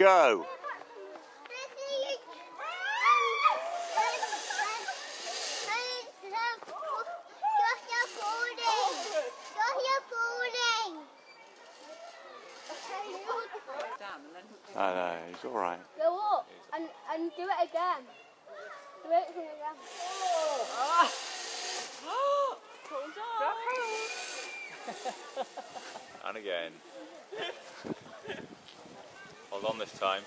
Go. Down and then I know, he's all right. Go up and, and do it again. Do it again. Hold on. And again. On this time.